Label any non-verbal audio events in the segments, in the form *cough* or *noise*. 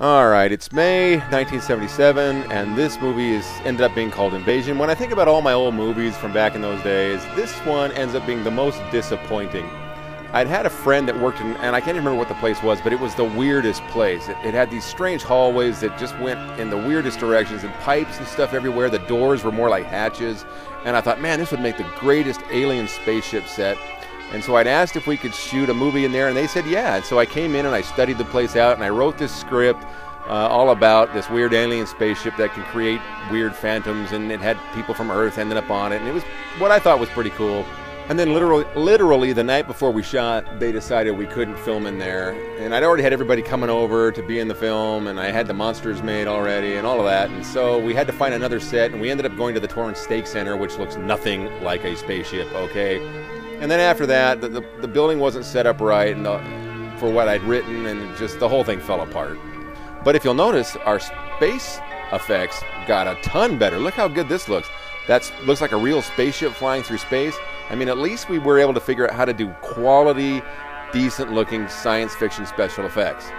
All right, it's May 1977, and this movie is ended up being called Invasion. When I think about all my old movies from back in those days, this one ends up being the most disappointing. I'd had a friend that worked in, and I can't even remember what the place was, but it was the weirdest place. It, it had these strange hallways that just went in the weirdest directions, and pipes and stuff everywhere. The doors were more like hatches, and I thought, man, this would make the greatest alien spaceship set. And so I'd asked if we could shoot a movie in there, and they said yeah. And so I came in and I studied the place out, and I wrote this script uh, all about this weird alien spaceship that can create weird phantoms, and it had people from Earth ending up on it, and it was what I thought was pretty cool. And then literally, literally the night before we shot, they decided we couldn't film in there. And I'd already had everybody coming over to be in the film, and I had the monsters made already, and all of that. And so we had to find another set, and we ended up going to the Torrance Steak Center, which looks nothing like a spaceship. Okay. And then after that, the, the, the building wasn't set up right, and the, for what I'd written, and just the whole thing fell apart. But if you'll notice, our space effects got a ton better. Look how good this looks. That looks like a real spaceship flying through space. I mean, at least we were able to figure out how to do quality, decent looking science fiction special effects.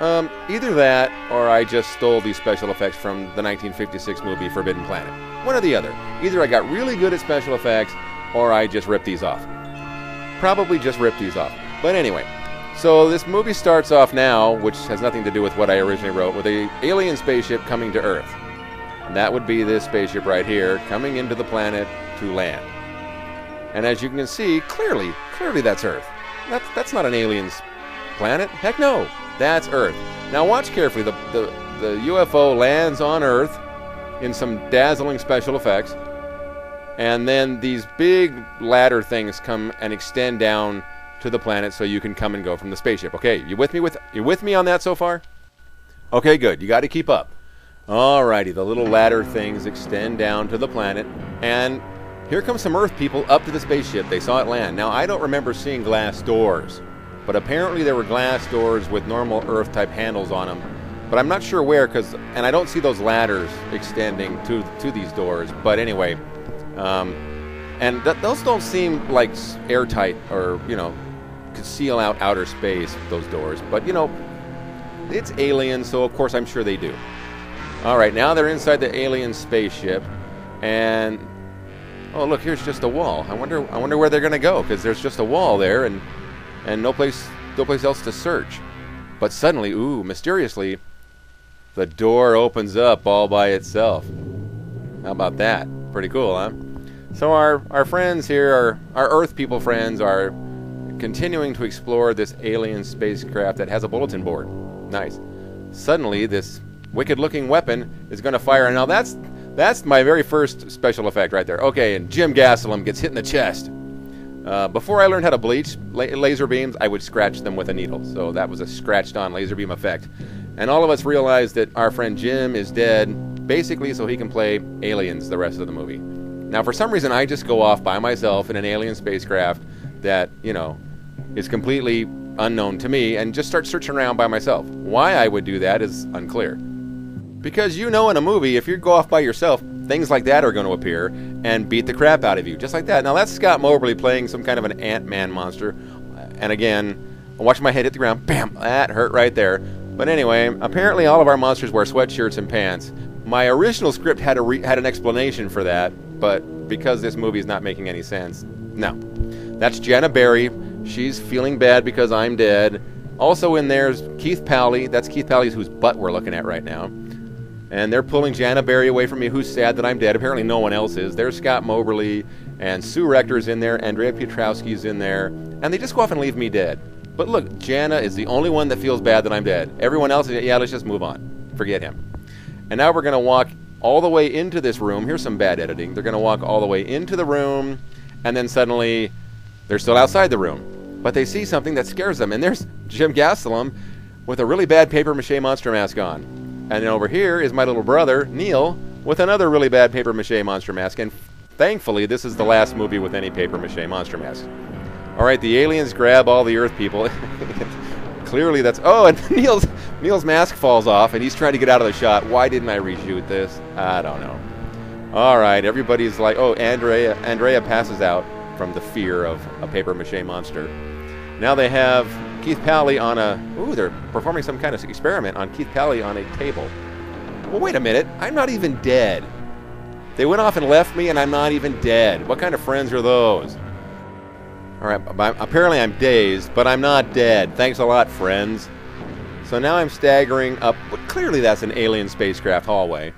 Um, either that, or I just stole these special effects from the 1956 movie Forbidden Planet. One or the other. Either I got really good at special effects, or I just ripped these off. Probably just ripped these off. But anyway, so this movie starts off now, which has nothing to do with what I originally wrote, with a alien spaceship coming to Earth. And that would be this spaceship right here, coming into the planet to land. And as you can see, clearly, clearly that's Earth. That's, that's not an alien's planet. Heck no, that's Earth. Now watch carefully. The, the, the UFO lands on Earth in some dazzling special effects. And then these big ladder things come and extend down to the planet so you can come and go from the spaceship. Okay, you with me with you with me on that so far? Okay, good. You got to keep up. Alrighty, the little ladder things extend down to the planet, and here come some Earth people up to the spaceship. They saw it land. Now I don't remember seeing glass doors, but apparently there were glass doors with normal Earth type handles on them. But I'm not sure where, because and I don't see those ladders extending to to these doors. But anyway, um, and th- those don't seem like airtight or you know could seal out outer space, those doors. But, you know, it's alien, so of course I'm sure they do. All right, now they're inside the alien spaceship, and oh look, here's just a wall. I wonder, I wonder where they're gonna go because there's just a wall there, and and no place, no place else to search. But suddenly, ooh, mysteriously, the door opens up all by itself. How about that? Pretty cool, huh? So our our friends here, our our Earth people friends, are continuing to explore this alien spacecraft that has a bulletin board. Nice. Suddenly, this wicked-looking weapon is going to fire. Now that's that's my very first special effect right there. Okay, and Jim Gastelum gets hit in the chest. Uh, before I learned how to bleach la- laser beams, I would scratch them with a needle. So that was a scratched-on laser beam effect. And all of us realized that our friend Jim is dead, basically so he can play aliens the rest of the movie. Now, for some reason, I just go off by myself in an alien spacecraft that, you know, is completely unknown to me and just start searching around by myself. Why I would do that is unclear. Because you know in a movie, if you go off by yourself, things like that are going to appear and beat the crap out of you, just like that. Now that's Scott Moberly playing some kind of an Ant-Man monster. And again, I'm watching my head hit the ground. Bam! That hurt right there. But anyway, apparently all of our monsters wear sweatshirts and pants. My original script had a re- had an explanation for that, but because this movie is not making any sense, no. That's Jana Berry She's feeling bad because I'm dead. Also in there's Keith Pally. That's Keith Pally's whose butt we're looking at right now. And they're pulling Jana Berry away from me, who's sad that I'm dead. Apparently no one else is. There's Scott Moberly and Sue Rector's in there. Andrea Piotrowski's in there. And they just go off and leave me dead. But look, Jana is the only one that feels bad that I'm dead. Everyone else, yeah, let's just move on. Forget him. And now we're going to walk all the way into this room. Here's some bad editing. They're going to walk all the way into the room, and then suddenly they're still outside the room, but they see something that scares them, and there's Jim Gastelum with a really bad paper mache monster mask on. And then over here is my little brother, Neil, with another really bad paper mache monster mask. And thankfully, this is the last movie with any paper mache monster mask. All right, the aliens grab all the Earth people. *laughs* Clearly, that's oh, and *laughs* Neil's Neil's mask falls off, and he's trying to get out of the shot. Why didn't I reshoot this? I don't know. All right, everybody's like, oh, Andrea Andrea passes out from the fear of a paper mache monster. Now they have Keith Pally on a. Ooh, they're performing some kind of experiment on Keith Pally on a table. Well, wait a minute. I'm not even dead. They went off and left me, and I'm not even dead. What kind of friends are those? All right, apparently I'm dazed, but I'm not dead. Thanks a lot, friends. So now I'm staggering up. Well, clearly, that's an alien spacecraft hallway.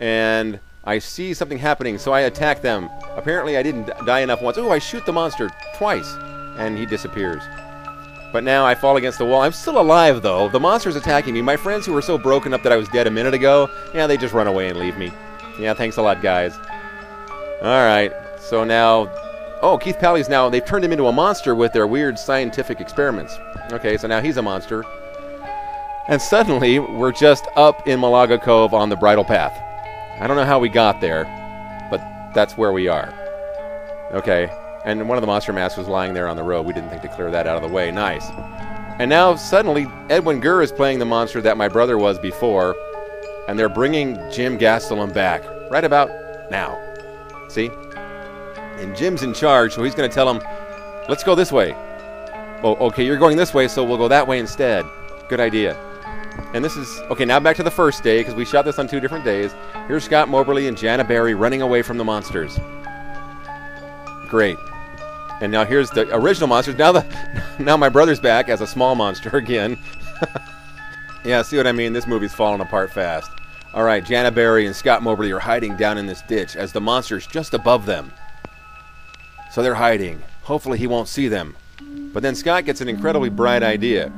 And I see something happening, so I attack them. Apparently, I didn't die enough once. Oh, I shoot the monster twice, and he disappears. But now I fall against the wall. I'm still alive, though. The monster's attacking me. My friends who were so broken up that I was dead a minute ago, yeah, they just run away and leave me. Yeah, thanks a lot, guys. All right, so now Oh, Keith Pally's now, they've turned him into a monster with their weird scientific experiments. Okay, so now he's a monster. And suddenly, we're just up in Malaga Cove on the bridle path. I don't know how we got there, but that's where we are. Okay, and one of the monster masks was lying there on the road. We didn't think to clear that out of the way. Nice. And now, suddenly, Edwin Gurr is playing the monster that my brother was before, and they're bringing Jim Gastelum back right about now. See? And Jim's in charge, so he's going to tell him, let's go this way. Oh, okay, you're going this way, so we'll go that way instead. Good idea. And this is, okay, now back to the first day, because we shot this on two different days. Here's Scott Moberly and Jana Barry running away from the monsters. Great. And now here's the original monsters. Now the *laughs* now my brother's back as a small monster *laughs* again. *laughs* yeah, see what I mean? This movie's falling apart fast. All right, Jana Barry and Scott Moberly are hiding down in this ditch as the monster's just above them. So they're hiding. Hopefully he won't see them. But then Scott gets an incredibly bright idea.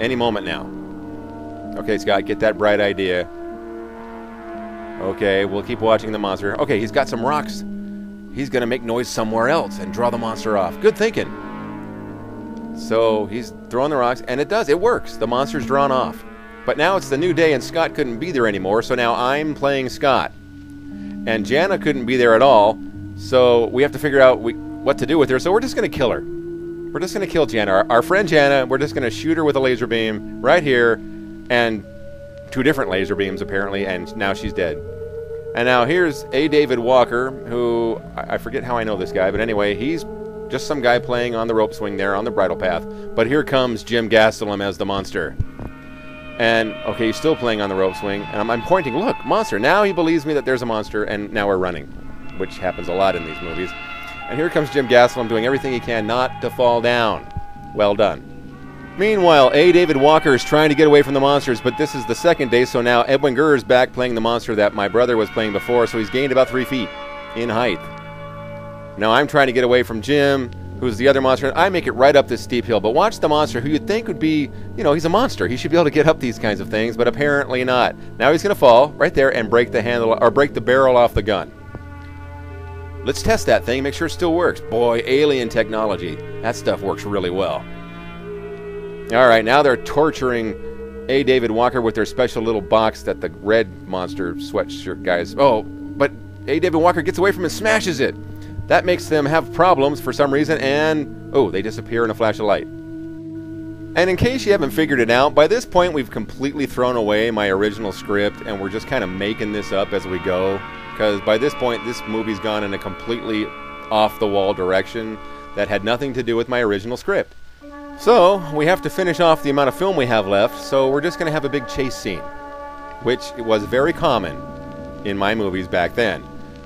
Any moment now. Okay, Scott, get that bright idea. Okay, we'll keep watching the monster. Okay, he's got some rocks. He's going to make noise somewhere else and draw the monster off. Good thinking. So he's throwing the rocks, and it does. It works. The monster's drawn off. But now it's the new day, and Scott couldn't be there anymore, so now I'm playing Scott. And Jana couldn't be there at all, so we have to figure out we, what to do with her. So we're just going to kill her. We're just going to kill Jana. Our, our friend Jana, we're just going to shoot her with a laser beam right here, and two different laser beams apparently, and now she's dead. And now here's A. David Walker, who I, I forget how I know this guy, but anyway, he's just some guy playing on the rope swing there on the bridle path. But here comes Jim Gastelum as the monster. And okay, he's still playing on the rope swing, and I'm, I'm pointing. Look, monster! Now he believes me that there's a monster, and now we're running which happens a lot in these movies. And here comes Jim Gastelum doing everything he can not to fall down. Well done. Meanwhile, A. David Walker is trying to get away from the monsters, but this is the second day, so now Edwin Gurr is back playing the monster that my brother was playing before, so he's gained about three feet in height. Now I'm trying to get away from Jim, who's the other monster. I make it right up this steep hill, but watch the monster, who you'd think would be, you know, he's a monster. He should be able to get up these kinds of things, but apparently not. Now he's going to fall right there and break the handle or break the barrel off the gun. Let's test that thing, make sure it still works. Boy, alien technology. That stuff works really well. All right, now they're torturing A. David Walker with their special little box that the red monster sweatshirt guys. Oh, but A. David Walker gets away from and smashes it. That makes them have problems for some reason, and oh, they disappear in a flash of light. And in case you haven't figured it out, by this point we've completely thrown away my original script and we're just kind of making this up as we go because by this point, this movie's gone in a completely off the wall direction that had nothing to do with my original script. So, we have to finish off the amount of film we have left, so we're just going to have a big chase scene, which was very common in my movies back then.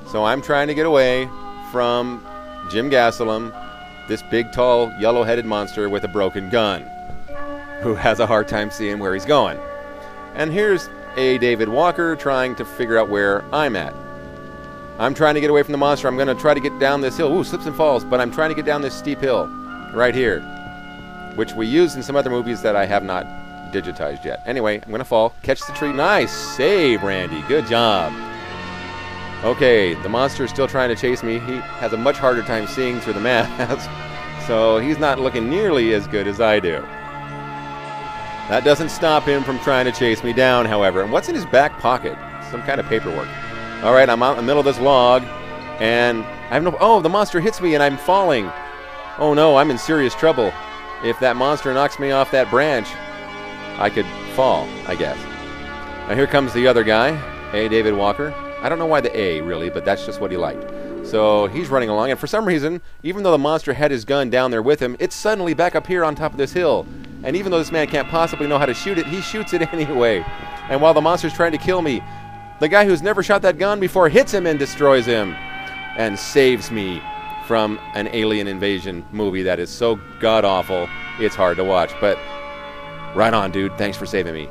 So, I'm trying to get away from Jim Gastelum, this big, tall, yellow headed monster with a broken gun, who has a hard time seeing where he's going. And here's A. David Walker trying to figure out where I'm at. I'm trying to get away from the monster. I'm going to try to get down this hill. Ooh, slips and falls, but I'm trying to get down this steep hill right here, which we used in some other movies that I have not digitized yet. Anyway, I'm going to fall, catch the tree. Nice save, Randy. Good job. Okay, the monster is still trying to chase me. He has a much harder time seeing through the *laughs* mask, so he's not looking nearly as good as I do. That doesn't stop him from trying to chase me down, however. And what's in his back pocket? Some kind of paperwork. All right, I'm out in the middle of this log, and I have no. Oh, the monster hits me, and I'm falling. Oh no, I'm in serious trouble. If that monster knocks me off that branch, I could fall, I guess. Now here comes the other guy, A. David Walker. I don't know why the A, really, but that's just what he liked. So he's running along, and for some reason, even though the monster had his gun down there with him, it's suddenly back up here on top of this hill. And even though this man can't possibly know how to shoot it, he shoots it *laughs* anyway. And while the monster's trying to kill me, the guy who's never shot that gun before hits him and destroys him and saves me from an alien invasion movie that is so god awful, it's hard to watch. But right on, dude. Thanks for saving me.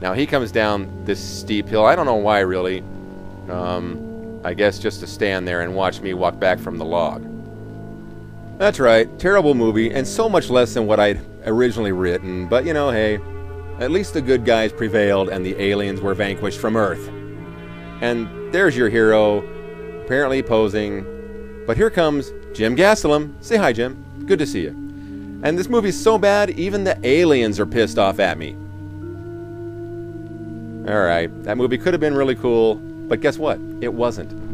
Now he comes down this steep hill. I don't know why, really. Um, I guess just to stand there and watch me walk back from the log. That's right, terrible movie, and so much less than what I'd originally written. But you know, hey, at least the good guys prevailed and the aliens were vanquished from Earth. And there's your hero, apparently posing. But here comes Jim Gastelum. Say hi, Jim. Good to see you. And this movie's so bad, even the aliens are pissed off at me. Alright, that movie could have been really cool, but guess what? It wasn't.